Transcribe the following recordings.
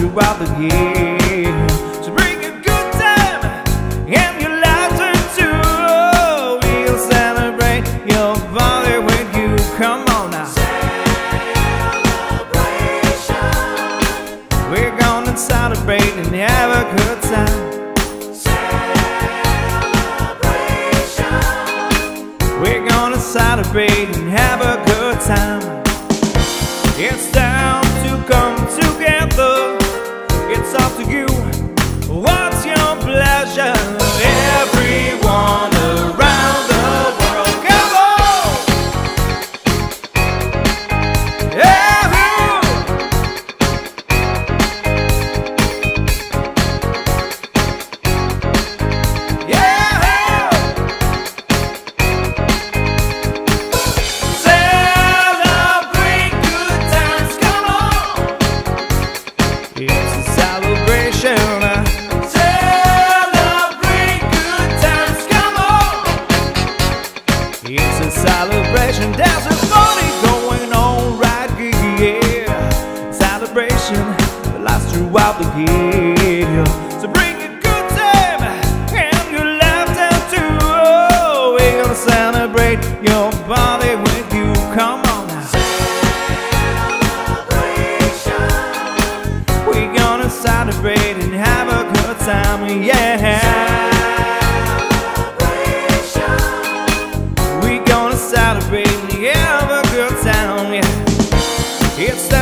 throughout the year. So bring a good time and your laughter too. We'll celebrate your body with you. Come on now. We're gonna celebrate and have a good time. We're gonna celebrate and have a good time. It's time It's to you. What's Celebration that lasts throughout the year. So bring a good time and your laughter too. Oh, we're gonna celebrate your body with you. Come on now. We're gonna celebrate and have a good time, yeah. We're gonna celebrate and have a good time, yeah. It's time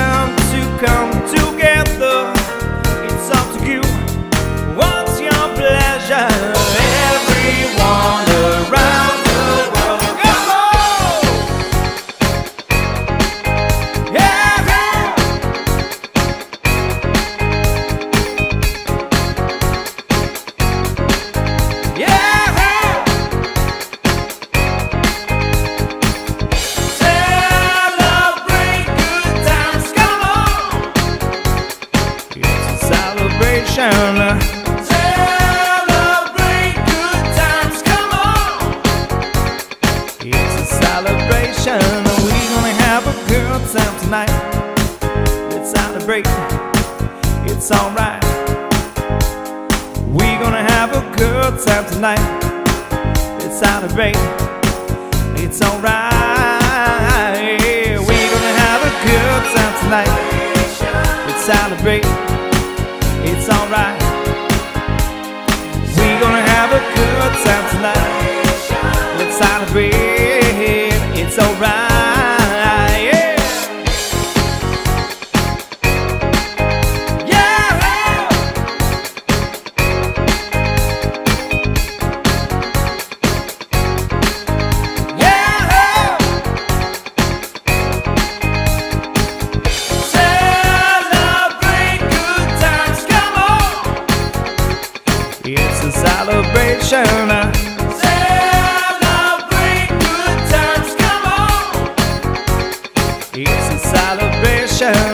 tonight. Let's celebrate. It's alright. We're gonna have a good time tonight. Let's celebrate. It's alright. We're gonna have a good time tonight. Let's celebrate. Shelna. Celebrate good times, come on. It's a celebration.